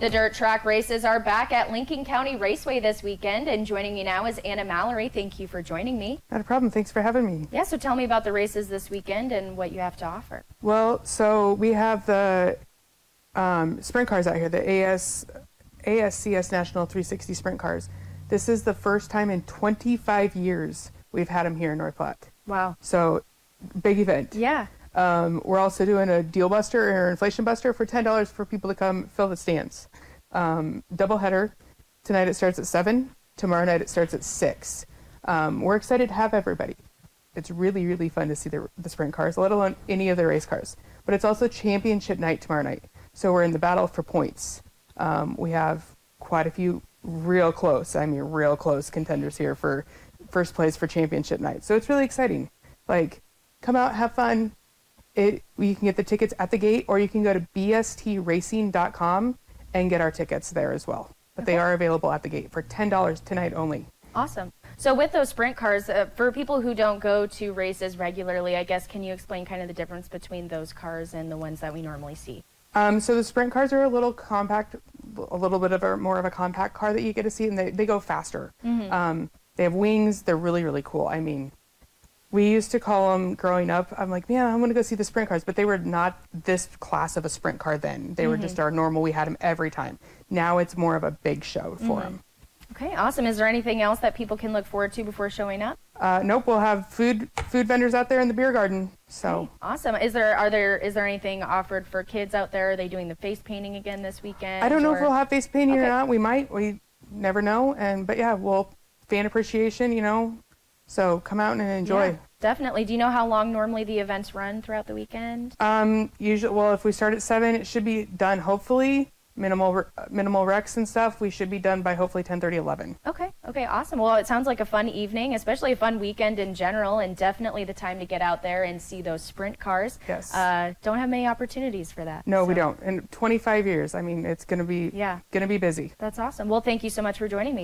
The dirt track races are back at Lincoln County Raceway this weekend, and joining me now is Anna Mallory. Thank you for joining me. Not a problem. Thanks for having me. Yeah, so tell me about the races this weekend and what you have to offer. Well, so we have the um, sprint cars out here, the AS ASCS National 360 sprint cars. This is the first time in 25 years we've had them here in North Platte. Wow. So, big event. Yeah. Um, we're also doing a deal buster or inflation buster for ten dollars for people to come fill the stands. Um, double header. Tonight it starts at seven. Tomorrow night it starts at six. Um, we're excited to have everybody. It's really really fun to see the, the sprint cars, let alone any of the race cars. But it's also championship night tomorrow night. So we're in the battle for points. Um, we have quite a few real close, I mean real close contenders here for first place for championship night. So it's really exciting. Like, come out, have fun, it you can get the tickets at the gate or you can go to bstracing.com and get our tickets there as well. But okay. they are available at the gate for $10 tonight only. Awesome. So with those sprint cars uh, for people who don't go to races regularly i guess can you explain kind of the difference between those cars and the ones that we normally see? Um, so the sprint cars are a little compact a little bit of a more of a compact car that you get to see and they, they go faster. Mm-hmm. um, they have wings. They're really really cool. I mean we used to call them growing up. I'm like, man, I'm going to go see the sprint cars, but they were not this class of a sprint car then. They mm-hmm. were just mm-hmm. our normal. We had them every time. Now it's more of a big show for mm-hmm. them. Okay, awesome. Is there anything else that people can look forward to before showing up? Uh, nope, we'll have food food vendors out there in the beer garden. So okay, awesome. Is there are there is there anything offered for kids out there? Are they doing the face painting again this weekend? I don't know or? if we'll have face painting okay. or not. We might. We never know. And but yeah, well, fan appreciation. You know, so come out and enjoy. Yeah. Definitely. Do you know how long normally the events run throughout the weekend? Um, usually, well, if we start at seven, it should be done. Hopefully, minimal minimal wrecks and stuff. We should be done by hopefully 10, 30, 11. Okay. Okay. Awesome. Well, it sounds like a fun evening, especially a fun weekend in general, and definitely the time to get out there and see those sprint cars. Yes. Uh, don't have many opportunities for that. No, so. we don't. In 25 years, I mean, it's going to be yeah going to be busy. That's awesome. Well, thank you so much for joining me.